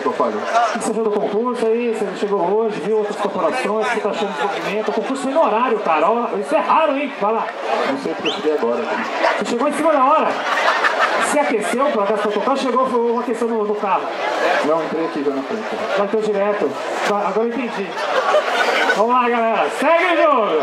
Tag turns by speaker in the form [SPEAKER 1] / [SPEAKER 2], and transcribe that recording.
[SPEAKER 1] que eu falei?
[SPEAKER 2] Você viu do concurso aí, você chegou hoje, viu outras corporações, você tá achando de é movimento. O concurso foi no horário, cara. Isso é raro, hein? Vai lá.
[SPEAKER 1] Não sei porque eu cheguei agora. Cara.
[SPEAKER 2] Você chegou em cima da hora. Se aqueceu para cá pra tocar chegou foi aqueceu no, no carro?
[SPEAKER 1] Não, entrei aqui já na frente.
[SPEAKER 2] Bateu direto. Tá, agora eu entendi. Vamos lá, galera. Segue o jogo.